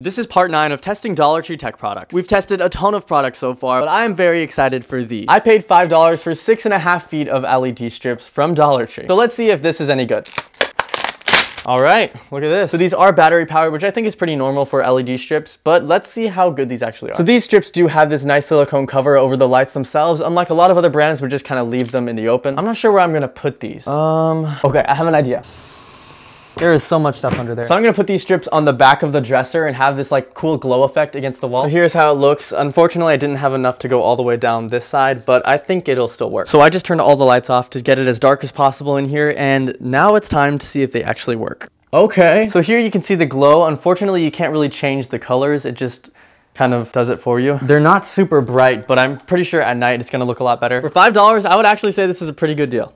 This is part 9 of testing Dollar Tree tech products. We've tested a ton of products so far, but I am very excited for these. I paid $5 for six and a half feet of LED strips from Dollar Tree. So let's see if this is any good. All right, look at this. So these are battery powered, which I think is pretty normal for LED strips, but let's see how good these actually are. So these strips do have this nice silicone cover over the lights themselves, unlike a lot of other brands would just kind of leave them in the open. I'm not sure where I'm gonna put these. Um, okay, I have an idea. There is so much stuff under there. So I'm gonna put these strips on the back of the dresser and have this like cool glow effect against the wall. So here's how it looks. Unfortunately, I didn't have enough to go all the way down this side, but I think it'll still work. So I just turned all the lights off to get it as dark as possible in here, and now it's time to see if they actually work. Okay, so here you can see the glow. Unfortunately, you can't really change the colors. It just kind of does it for you. They're not super bright, but I'm pretty sure at night it's gonna look a lot better. For $5, I would actually say this is a pretty good deal.